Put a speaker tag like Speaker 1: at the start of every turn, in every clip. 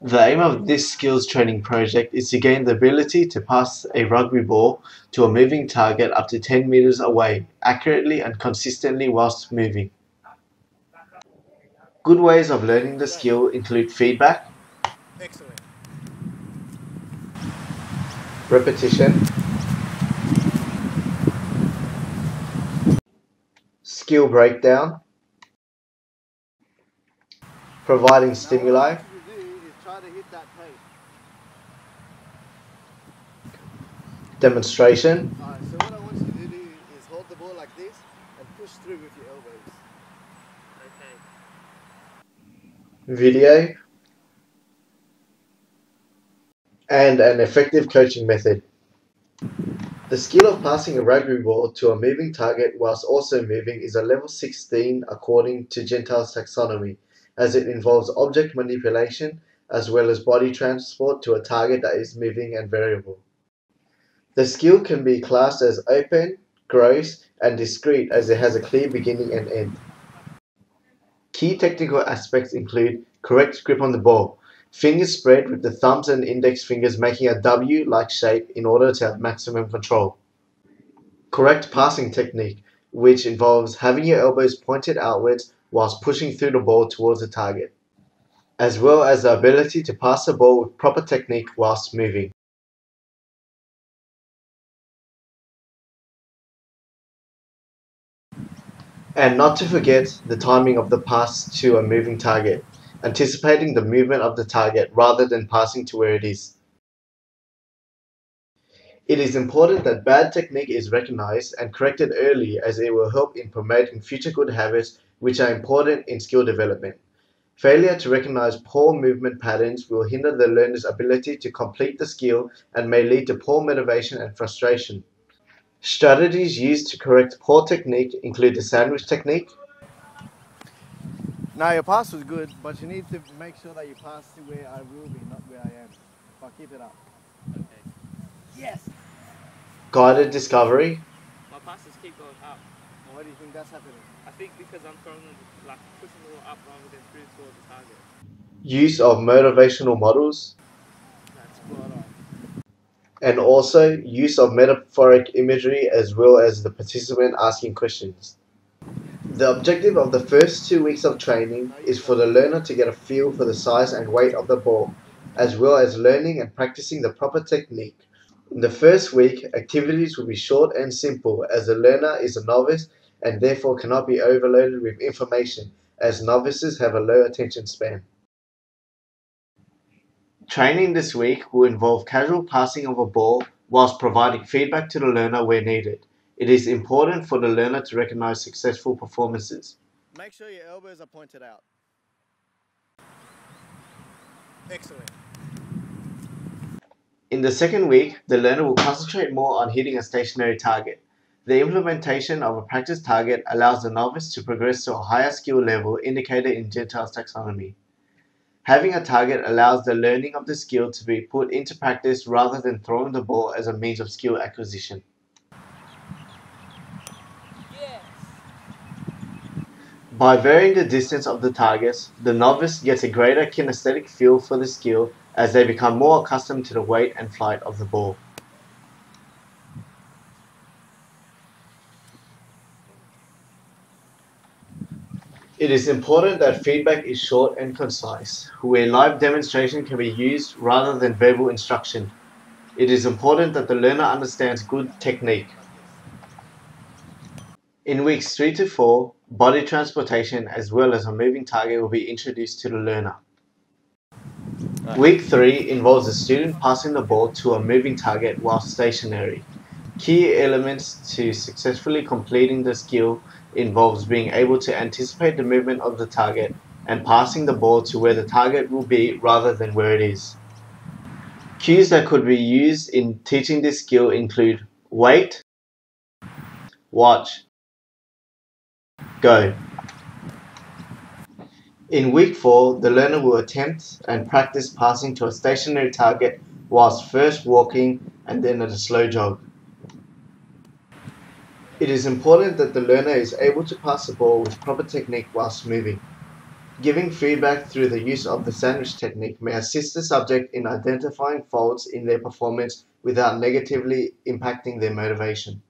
Speaker 1: The aim of this skills training project is to gain the ability to pass a rugby ball to a moving target up to 10 meters away accurately and consistently whilst moving. Good ways of learning the skill include feedback,
Speaker 2: Excellent.
Speaker 1: repetition, skill breakdown, providing stimuli,
Speaker 2: Now, what I want you to do is try to hit that tape.
Speaker 1: Demonstration,
Speaker 2: Alright, so what I want you to do is hold the ball like this and push through with your elbows. Okay.
Speaker 1: video, and an effective coaching method. The skill of passing a rugby ball to a moving target whilst also moving is a level 16 according to Gentile's taxonomy, as it involves object manipulation as well as body transport to a target that is moving and variable. The skill can be classed as open, gross, and discrete as it has a clear beginning and end. Key technical aspects include correct grip on the ball, fingers spread with the thumbs and index fingers making a W like shape in order to have maximum control. Correct passing technique, which involves having your elbows pointed outwards whilst pushing through the ball towards the target, as well as the ability to pass the ball with proper technique whilst moving. And not to forget the timing of the pass to a moving target, anticipating the movement of the target rather than passing to where it is. It is important that bad technique is recognized and corrected early as it will help in promoting future good habits which are important in skill development. Failure to recognize poor movement patterns will hinder the learner's ability to complete the skill and may lead to poor motivation and frustration. Strategies used to correct poor technique include the sandwich technique,
Speaker 2: Now your pass was good, but you need to make sure that you pass to where I will be, not where I am. But keep it up.
Speaker 3: Okay.
Speaker 2: Yes.
Speaker 1: guided discovery,
Speaker 3: My passes keep going up.
Speaker 2: Why do you think that's happening?
Speaker 3: I think because I'm throwing them, like pushing the ball up rather than through towards the target.
Speaker 1: use of motivational models,
Speaker 2: That's spot on.
Speaker 1: And also use of metaphoric imagery as well as the participant asking questions. The objective of the first two weeks of training is for the learner to get a feel for the size and weight of the ball, as well as learning and practicing the proper technique. In the first week, activities will be short and simple as the learner is a novice and therefore cannot be overloaded with information as novices have a low attention span. Training this week will involve casual passing of a ball whilst providing feedback to the learner where needed. It is important for the learner to recognize successful performances.
Speaker 2: Make sure your elbows are pointed out. Excellent.
Speaker 1: In the second week, the learner will concentrate more on hitting a stationary target. The implementation of a practice target allows the novice to progress to a higher skill level indicated in Gentile's taxonomy. Having a target allows the learning of the skill to be put into practice rather than throwing the ball as a means of skill acquisition. By varying the distance of the targets, the novice gets a greater kinesthetic feel for the skill as they become more accustomed to the weight and flight of the ball. It is important that feedback is short and concise, where live demonstration can be used rather than verbal instruction. It is important that the learner understands good technique. In weeks 3 to 4, body transportation as well as a moving target will be introduced to the learner. Week 3 involves the student passing the ball to a moving target while stationary. Key elements to successfully completing the skill involves being able to anticipate the movement of the target and passing the ball to where the target will be rather than where it is. Cues that could be used in teaching this skill include wait, watch, go. In week 4, the learner will attempt and practice passing to a stationary target whilst first walking and then at a slow jog. It is important that the learner is able to pass the ball with proper technique whilst moving. Giving feedback through the use of the sandwich technique may assist the subject in identifying faults in their performance without negatively impacting their motivation.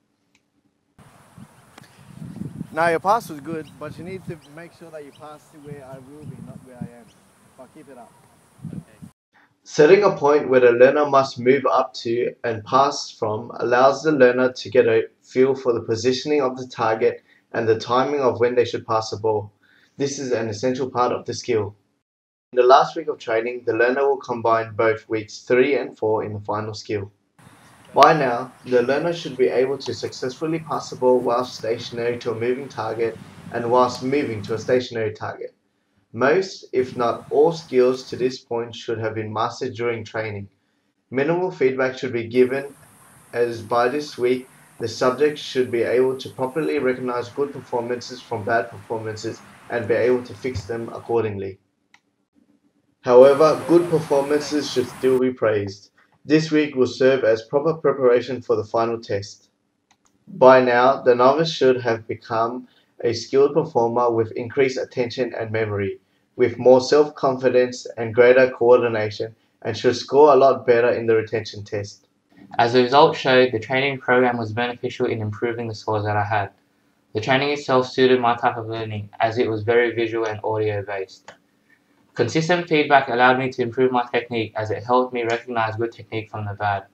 Speaker 2: Now your pass was good, but you need to make sure that you pass to where I will be, not where I am. But keep it up.
Speaker 1: Setting a point where the learner must move up to and pass from allows the learner to get a feel for the positioning of the target and the timing of when they should pass the ball. This is an essential part of the skill. In the last week of training, the learner will combine both weeks 3 and 4 in the final skill. By now, the learner should be able to successfully pass the ball whilst stationary to a moving target and whilst moving to a stationary target. Most, if not all skills to this point should have been mastered during training. Minimal feedback should be given as by this week the subject should be able to properly recognize good performances from bad performances and be able to fix them accordingly. However, good performances should still be praised. This week will serve as proper preparation for the final test. By now, the novice should have become a skilled performer with increased attention and memory, with more self confidence and greater coordination, and should score a lot better in the retention test.
Speaker 4: As the results showed, the training program was beneficial in improving the scores that I had. The training itself suited my type of learning as it was very visual and audio based. Consistent feedback allowed me to improve my technique as it helped me recognize good technique from the bad.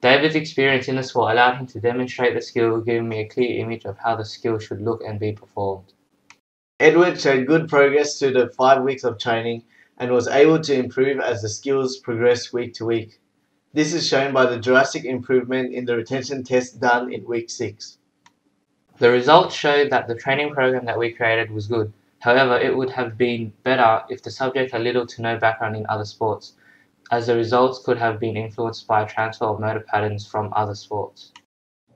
Speaker 4: David's experience in the sport allowed him to demonstrate the skill, giving me a clear image of how the skill should look and be performed.
Speaker 1: Edward showed good progress through the five weeks of training and was able to improve as the skills progressed week to week. This is shown by the drastic improvement in the retention test done in week 6.
Speaker 4: The results showed that the training program that we created was good, However, it would have been better if the subject had little to no background in other sports, as the results could have been influenced by transfer of motor patterns from other sports.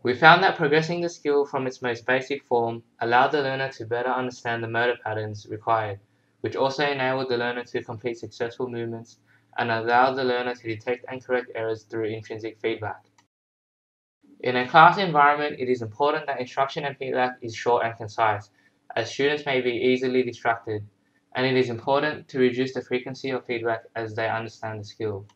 Speaker 4: We found that progressing the skill from its most basic form allowed the learner to better understand the motor patterns required, which also enabled the learner to complete successful movements and allowed the learner to detect and correct errors through intrinsic feedback. In a class environment, it is important that instruction and feedback is short and concise, as students may be easily distracted, and it is important to reduce the frequency of feedback as they understand the skill.